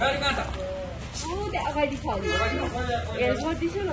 गाडी कहाँ छ ऊ त्यो अगाडि छ अरे ए सोधिसु न